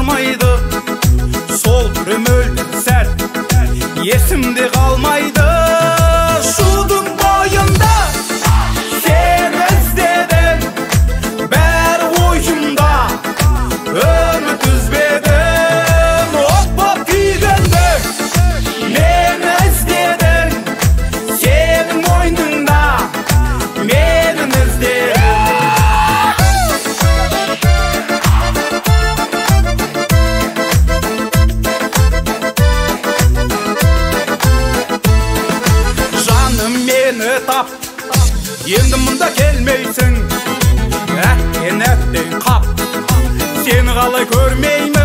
бармайды сол күрем мөлдір сәт есімде қалмайды тап енді мұнда келмейсің. Ә әттен қап. Сені қалай көрмеймін?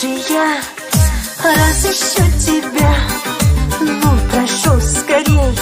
же я разыщу тебя. Ну, прошу скорей.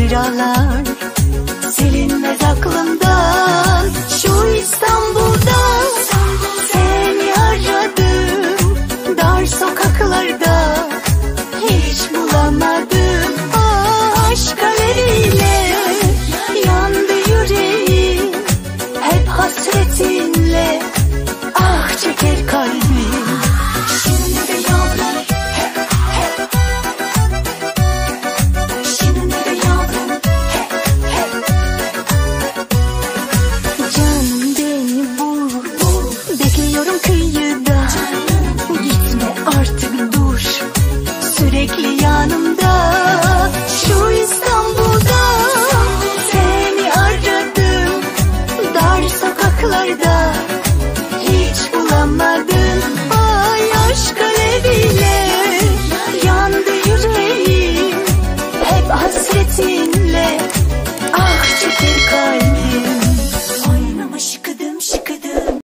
hatıralar silinmez aklımdan 涙。